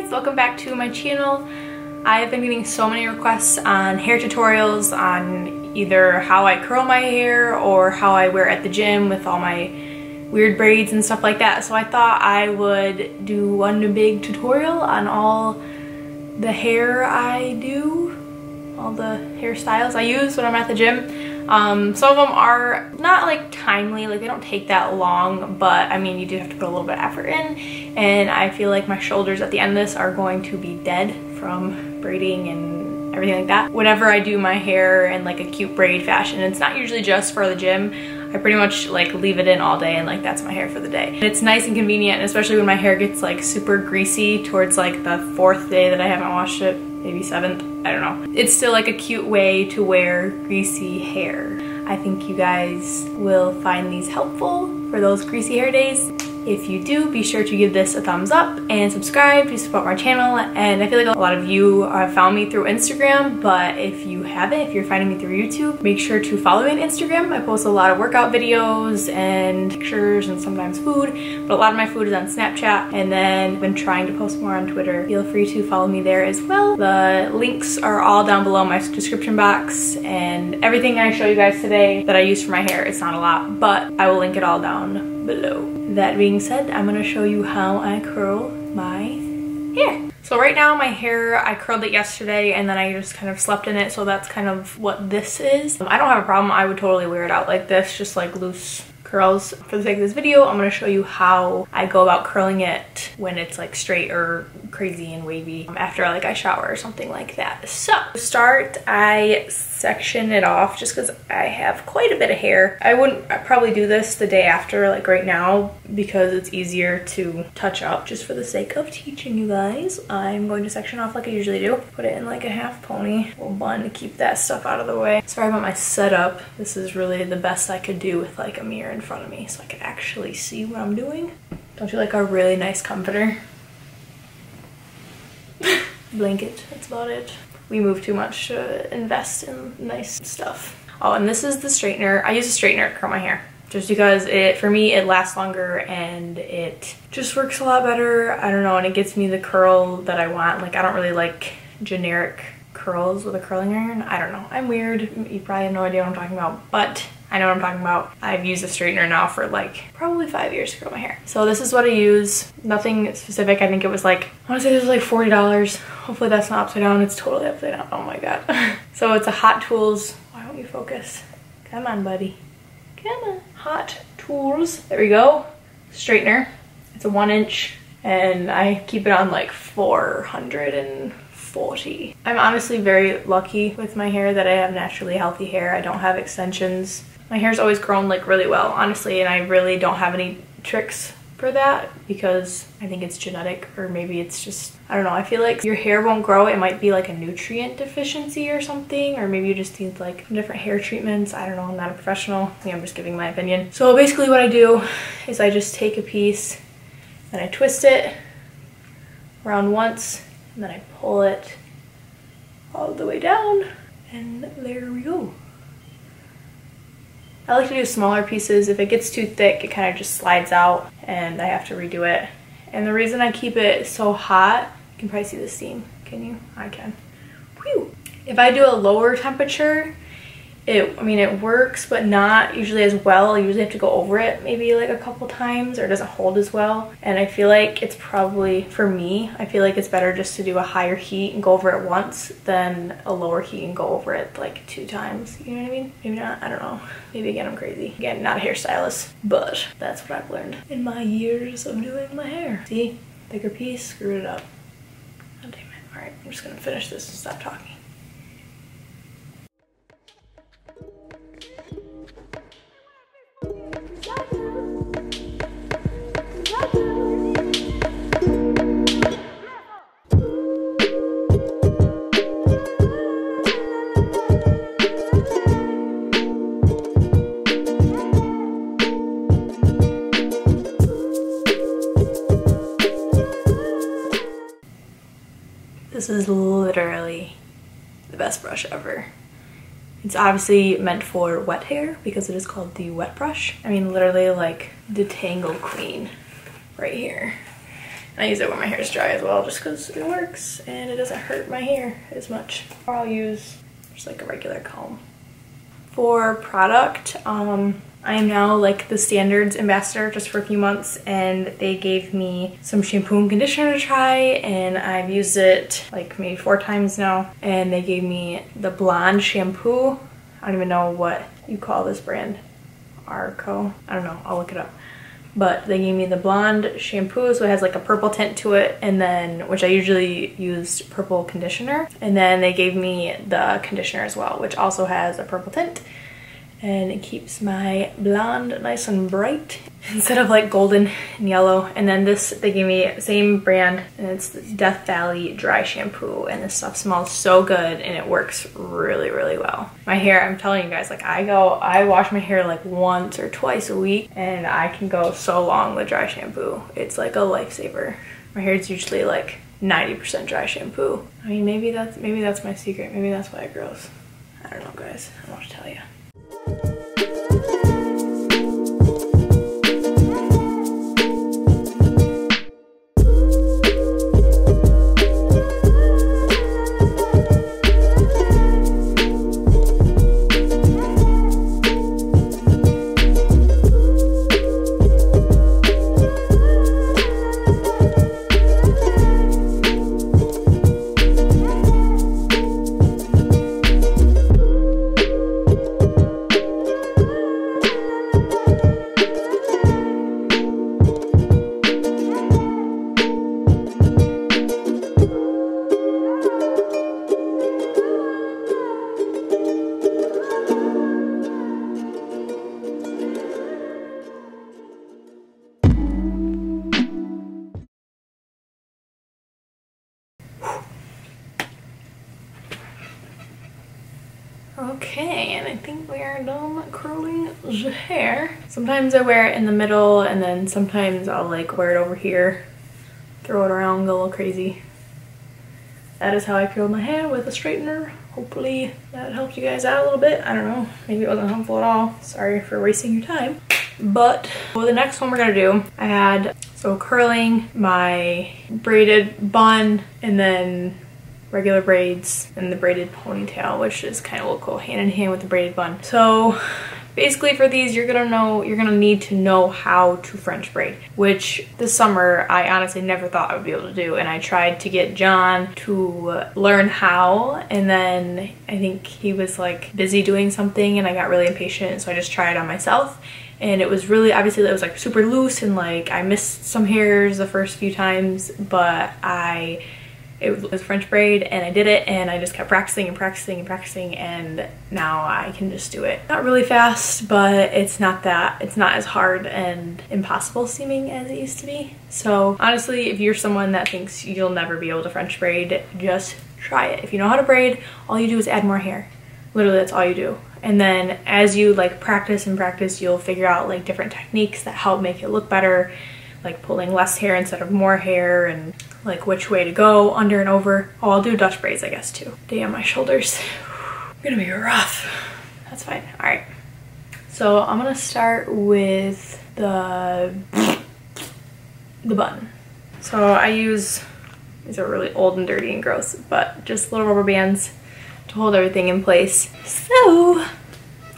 guys, welcome back to my channel. I've been getting so many requests on hair tutorials on either how I curl my hair or how I wear at the gym with all my weird braids and stuff like that. So I thought I would do one big tutorial on all the hair I do, all the hairstyles I use when I'm at the gym. Um, some of them are not like timely, like they don't take that long, but I mean, you do have to put a little bit of effort in. And I feel like my shoulders at the end of this are going to be dead from braiding and everything like that. Whenever I do my hair in like a cute braid fashion, it's not usually just for the gym. I pretty much like leave it in all day and like that's my hair for the day. And it's nice and convenient, especially when my hair gets like super greasy towards like the fourth day that I haven't washed it maybe seventh, I don't know. It's still like a cute way to wear greasy hair. I think you guys will find these helpful for those greasy hair days. If you do, be sure to give this a thumbs up and subscribe to support my channel. And I feel like a lot of you have found me through Instagram, but if you haven't, if you're finding me through YouTube, make sure to follow me on Instagram. I post a lot of workout videos and pictures and sometimes food, but a lot of my food is on Snapchat. And then I've been trying to post more on Twitter. Feel free to follow me there as well. The links are all down below my description box and everything I show you guys today that I use for my hair, it's not a lot, but I will link it all down below. That being said, I'm gonna show you how I curl my hair. So right now my hair, I curled it yesterday and then I just kind of slept in it. So that's kind of what this is. I don't have a problem. I would totally wear it out like this, just like loose curls. For the sake of this video, I'm gonna show you how I go about curling it when it's like straight or crazy and wavy after like I shower or something like that. So to start, I section it off just because I have quite a bit of hair. I wouldn't I'd probably do this the day after like right now because it's easier to touch up just for the sake of teaching you guys. I'm going to section off like I usually do. Put it in like a half pony or bun to keep that stuff out of the way. Sorry about my setup. This is really the best I could do with like a mirror in front of me so I can actually see what I'm doing. Don't you like our really nice comforter? Blanket, that's about it we move too much to invest in nice stuff. Oh, and this is the straightener. I use a straightener to curl my hair just because it, for me, it lasts longer and it just works a lot better. I don't know, and it gets me the curl that I want. Like, I don't really like generic curls with a curling iron. I don't know. I'm weird. You probably have no idea what I'm talking about, but I know what I'm talking about. I've used a straightener now for like probably five years to curl my hair. So this is what I use. Nothing specific. I think it was like, I wanna say this was like $40. Hopefully that's not upside down. It's totally upside down. Oh my God. so it's a Hot Tools. Why don't you focus? Come on, buddy. Come on. Hot Tools. There we go. Straightener. It's a one inch and I keep it on like 440. I'm honestly very lucky with my hair that I have naturally healthy hair. I don't have extensions. My hair's always grown like really well, honestly, and I really don't have any tricks for that because I think it's genetic or maybe it's just, I don't know. I feel like your hair won't grow. It might be like a nutrient deficiency or something, or maybe you just need like different hair treatments. I don't know. I'm not a professional. I I'm just giving my opinion. So basically what I do is I just take a piece and I twist it around once and then I pull it all the way down and there we go. I like to do smaller pieces. If it gets too thick, it kind of just slides out and I have to redo it. And the reason I keep it so hot, you can probably see the steam. Can you? I can. Whew. If I do a lower temperature, it i mean it works but not usually as well. I usually have to go over it maybe like a couple times or doesn't hold as well. And i feel like it's probably for me i feel like it's better just to do a higher heat and go over it once than a lower heat and go over it like two times. You know what i mean? Maybe not. I don't know. Maybe again i'm crazy. Again not a hairstylist but that's what i've learned in my years of doing my hair. See? Bigger piece screwed it up. Oh damn it. All right i'm just gonna finish this and stop talking obviously meant for wet hair because it is called the wet brush. I mean, literally like the Tangle Queen right here. And I use it when my hair is dry as well just because it works and it doesn't hurt my hair as much. Or I'll use just like a regular comb. For product, um, I am now like the standards ambassador just for a few months and they gave me some shampoo and conditioner to try and I've used it like maybe four times now and they gave me the blonde shampoo. I don't even know what you call this brand. Arco. I don't know. I'll look it up. But they gave me the blonde shampoo, so it has like a purple tint to it, and then, which I usually use purple conditioner. And then they gave me the conditioner as well, which also has a purple tint and it keeps my blonde nice and bright instead of like golden and yellow. And then this, they gave me same brand and it's Death Valley dry shampoo and this stuff smells so good and it works really, really well. My hair, I'm telling you guys, like I go, I wash my hair like once or twice a week and I can go so long with dry shampoo. It's like a lifesaver. My hair is usually like 90% dry shampoo. I mean, maybe that's, maybe that's my secret. Maybe that's why it grows. I don't know guys, I to tell you. Okay, Sometimes I wear it in the middle and then sometimes I'll like wear it over here, throw it around, go a little crazy. That is how I curl my hair with a straightener. Hopefully that helped you guys out a little bit. I don't know, maybe it wasn't helpful at all. Sorry for wasting your time. But for the next one we're gonna do, I had so curling my braided bun and then regular braids and the braided ponytail, which is kind of will go hand in hand with the braided bun. So basically for these, you're gonna know, you're gonna need to know how to French braid, which this summer I honestly never thought I would be able to do. And I tried to get John to learn how, and then I think he was like busy doing something and I got really impatient. So I just tried on myself and it was really obviously it was like super loose and like I missed some hairs the first few times but I it was French braid and I did it and I just kept practicing and practicing and practicing and now I can just do it. Not really fast, but it's not that, it's not as hard and impossible seeming as it used to be. So honestly, if you're someone that thinks you'll never be able to French braid, just try it. If you know how to braid, all you do is add more hair. Literally, that's all you do. And then as you like practice and practice, you'll figure out like different techniques that help make it look better, like pulling less hair instead of more hair and like which way to go, under and over. Oh, I'll do Dutch braids, I guess, too. Damn, my shoulders. gonna be rough. That's fine. All right. So I'm gonna start with the the bun. So I use these are really old and dirty and gross, but just little rubber bands to hold everything in place. So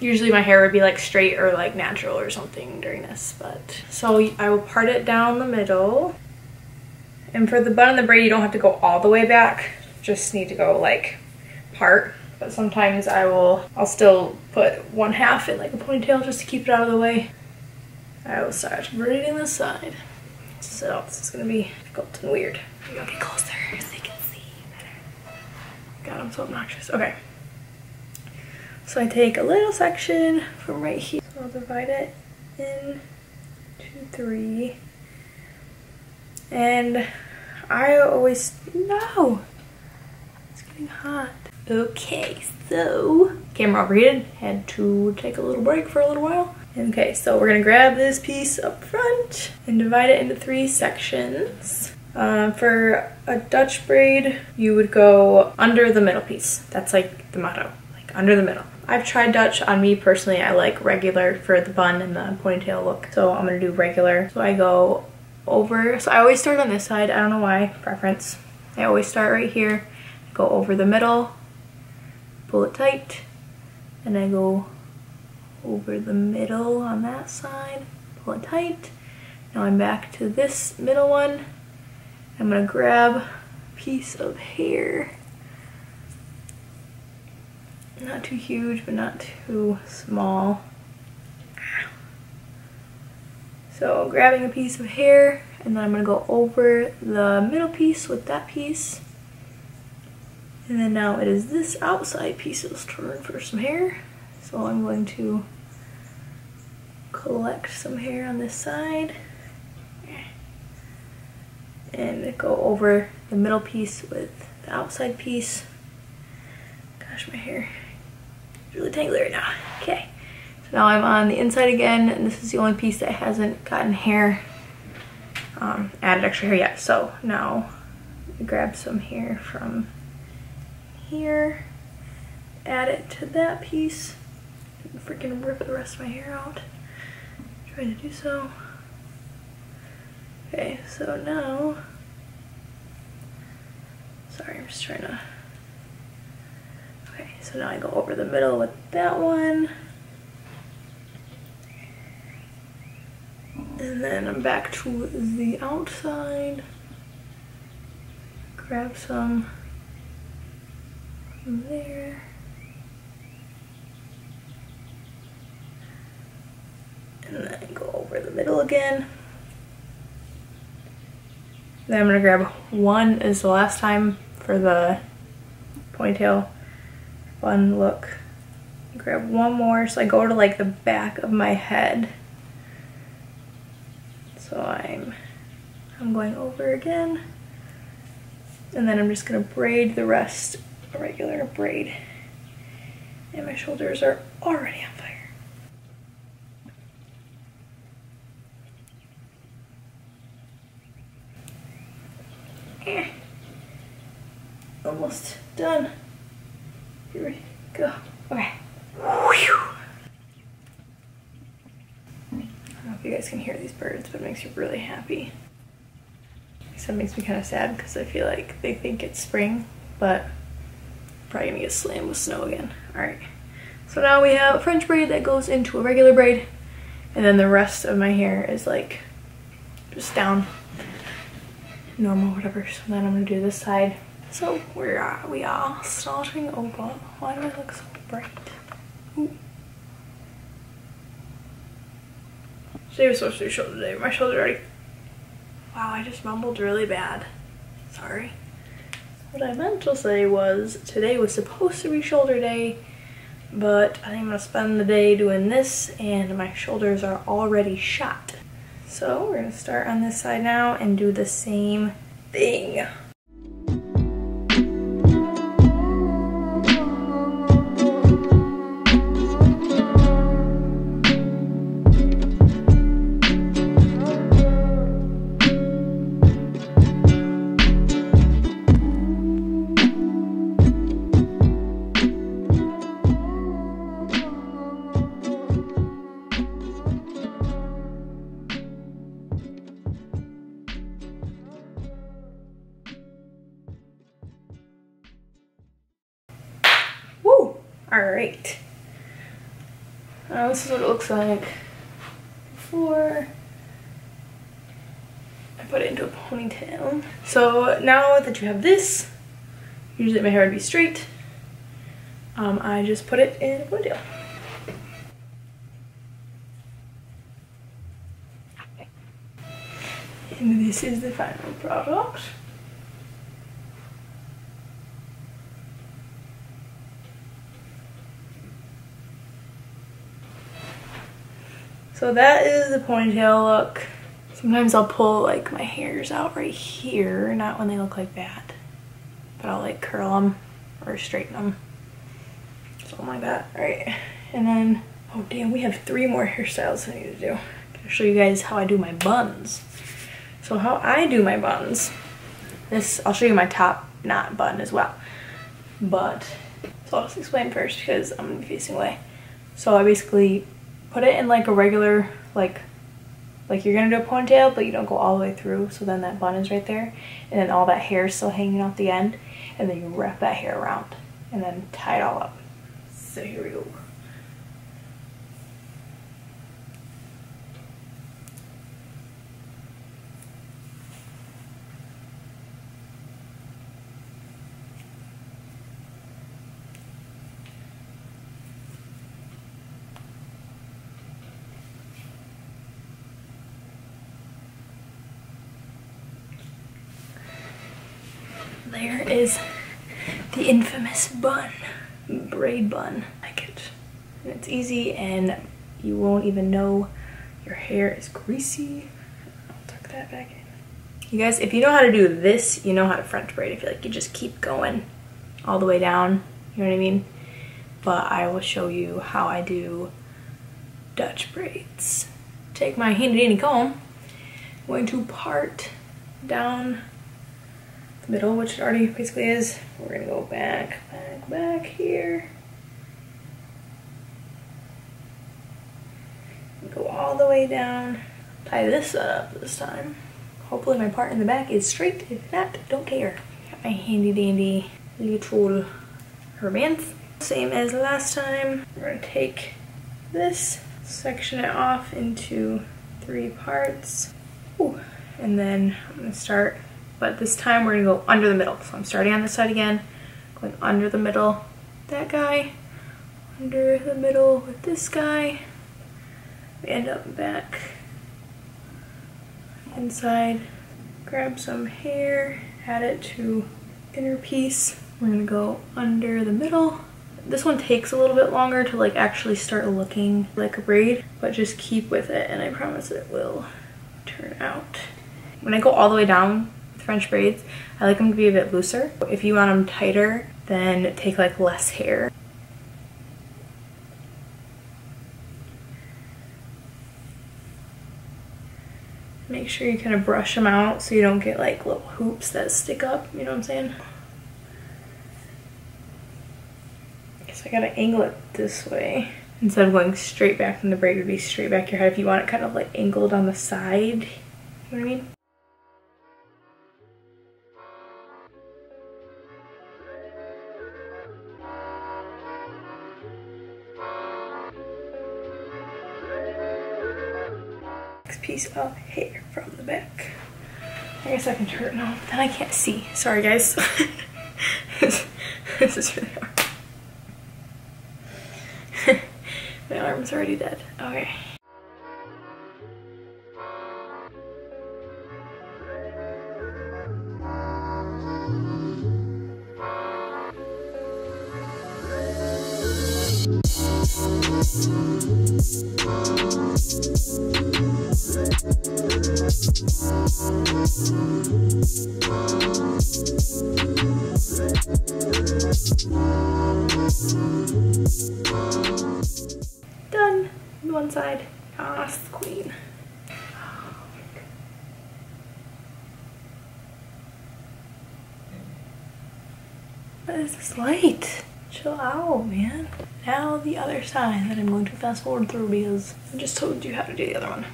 usually my hair would be like straight or like natural or something during this, but so I will part it down the middle and for the bun and the braid, you don't have to go all the way back. Just need to go like part. But sometimes I will, I'll still put one half in like a ponytail just to keep it out of the way. I will start braiding this side. So this is gonna be difficult and weird. Maybe I'll get closer so they can see better. God, I'm so obnoxious. Okay. So I take a little section from right here. So I'll divide it in two, three. And I always, no, it's getting hot. Okay, so camera overheated, had to take a little break for a little while. Okay, so we're gonna grab this piece up front and divide it into three sections. Uh, for a Dutch braid, you would go under the middle piece. That's like the motto, like under the middle. I've tried Dutch on me personally. I like regular for the bun and the ponytail look. So I'm gonna do regular. So I go over, so I always start on this side, I don't know why, preference. I always start right here, go over the middle, pull it tight, and I go over the middle on that side, pull it tight. Now I'm back to this middle one. I'm gonna grab a piece of hair. Not too huge, but not too small. So grabbing a piece of hair and then I'm gonna go over the middle piece with that piece. And then now it is this outside piece's turn for some hair. So I'm going to collect some hair on this side and go over the middle piece with the outside piece. Gosh, my hair is really tangly right now. Okay. Now I'm on the inside again, and this is the only piece that hasn't gotten hair, um, added extra hair yet. So now I grab some hair from here, add it to that piece, and freaking rip the rest of my hair out. Trying to do so. Okay, so now, sorry, I'm just trying to, okay, so now I go over the middle with that one. And then I'm back to the outside. Grab some from there. And then go over the middle again. Then I'm gonna grab one is the last time for the ponytail fun look. Grab one more so I go to like the back of my head. So I'm, I'm going over again. And then I'm just gonna braid the rest a regular braid. And my shoulders are already on fire. Eh. Almost done. Here we go. Okay. Whew. if you guys can hear these birds, but it makes you really happy. So it makes me kind of sad because I feel like they think it's spring, but probably gonna get slammed with snow again. All right, so now we have a French braid that goes into a regular braid, and then the rest of my hair is like just down normal, whatever. So then I'm gonna do this side. So uh, we are, we are starting over. Why do I look so bright? Ooh. Today was supposed to be shoulder day. My shoulder already... Wow, I just mumbled really bad. Sorry. What I meant to say was today was supposed to be shoulder day, but I think I'm gonna spend the day doing this and my shoulders are already shot. So we're gonna start on this side now and do the same thing. Now this is what it looks like before I put it into a ponytail. So now that you have this, usually my hair would be straight. Um, I just put it in a ponytail. And this is the final product. So that is the ponytail look. Sometimes I'll pull like my hairs out right here, not when they look like that. But I'll like curl them or straighten them. Something oh like that. All right. And then, oh damn, we have three more hairstyles I need to do. I'll show you guys how I do my buns. So how I do my buns, this, I'll show you my top knot bun as well. But, so I'll just explain first because I'm facing away. So I basically put it in like a regular like like you're gonna do a ponytail, but you don't go all the way through. So then that bun is right there, and then all that hair is still hanging off the end, and then you wrap that hair around, and then tie it all up. So here we go. There is the infamous bun, braid bun. I like it. And it's easy and you won't even know your hair is greasy. I'll tuck that back in. You guys, if you know how to do this, you know how to French braid. I feel like you just keep going all the way down. You know what I mean? But I will show you how I do Dutch braids. Take my handy dandy comb. I'm going to part down the middle, which it already basically is. We're gonna go back, back, back here. Go all the way down. Tie this up this time. Hopefully my part in the back is straight. If not, don't care. Got my handy dandy little bands. Same as last time. We're gonna take this, section it off into three parts. Ooh. And then I'm gonna start but this time we're gonna go under the middle. So I'm starting on this side again, going under the middle, that guy, under the middle with this guy. We end up back inside, grab some hair, add it to inner piece. We're gonna go under the middle. This one takes a little bit longer to like actually start looking like a braid, but just keep with it and I promise it will turn out. When I go all the way down French braids. I like them to be a bit looser. If you want them tighter, then take like less hair. Make sure you kind of brush them out so you don't get like little hoops that stick up, you know what I'm saying? So I gotta angle it this way. Instead of going straight back from the braid would be straight back your head if you want it kind of like angled on the side. You know what I mean? Piece of hair from the back. I guess I can turn it on, then I can't see. Sorry guys. this is really hard. My arm's already dead. Okay. Done. One side. Ah, queen. What is this light? Chill out, man. Now the other side that I'm going to fast forward through because I just told you how to do the other one.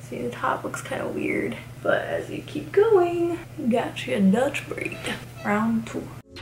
See, the top looks kind of weird, but as you keep going, you got you a Dutch braid. Round two.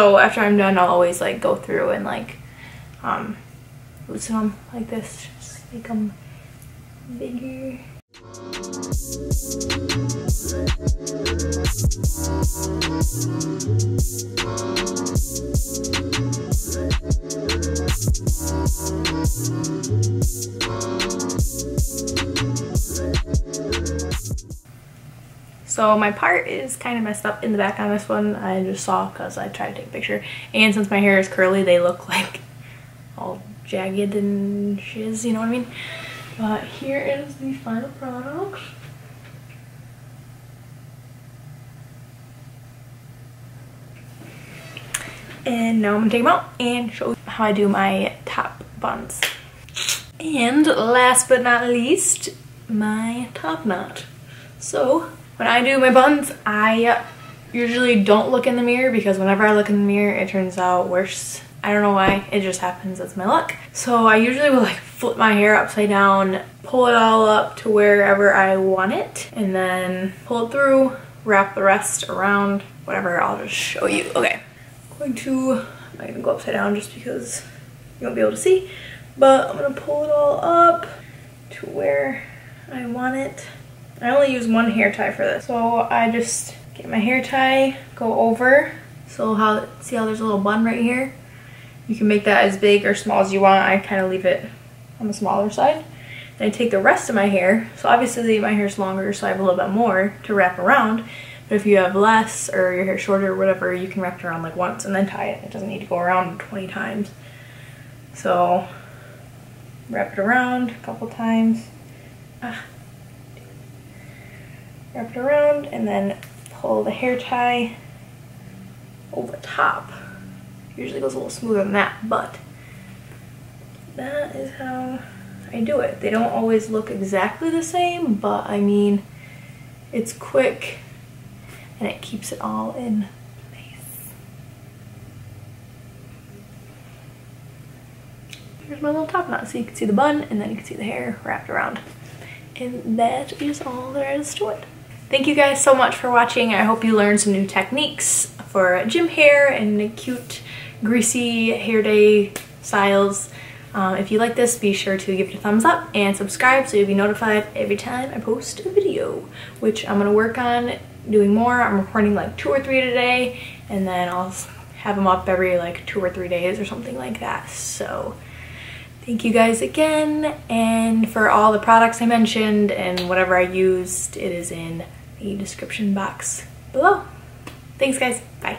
So after I'm done, I'll always like go through and like um, loosen them like this, just make them bigger. So my part is kind of messed up in the back on this one. I just saw because I tried to take a picture. And since my hair is curly, they look like all jagged and shiz, you know what I mean? But here is the final product. And now I'm gonna take them out and show you how I do my top buns. And last but not least, my top knot. So when I do my buns, I usually don't look in the mirror because whenever I look in the mirror, it turns out worse. I don't know why, it just happens, that's my luck. So I usually will like flip my hair upside down, pull it all up to wherever I want it, and then pull it through, wrap the rest around, whatever, I'll just show you. Okay, I'm going to, I'm not gonna go upside down just because you won't be able to see, but I'm gonna pull it all up to where I want it. I only use one hair tie for this. So I just get my hair tie, go over. So how, see how there's a little bun right here? You can make that as big or small as you want. I kind of leave it on the smaller side. Then I take the rest of my hair. So obviously my hair is longer, so I have a little bit more to wrap around. But if you have less or your hair shorter or whatever, you can wrap it around like once and then tie it. It doesn't need to go around 20 times. So wrap it around a couple times. Ah, wrap it around and then pull the hair tie over top. Usually goes a little smoother than that, but that is how I do it. They don't always look exactly the same, but I mean, it's quick and it keeps it all in place. Here's my little top knot so you can see the bun and then you can see the hair wrapped around. And that is all there is to it. Thank you guys so much for watching. I hope you learned some new techniques for gym hair and cute greasy hair day styles. Um, if you like this, be sure to give it a thumbs up and subscribe so you'll be notified every time I post a video, which I'm gonna work on doing more. I'm recording like two or three today, and then I'll have them up every like two or three days or something like that. So thank you guys again. And for all the products I mentioned and whatever I used, it is in the description box below. Thanks guys, bye.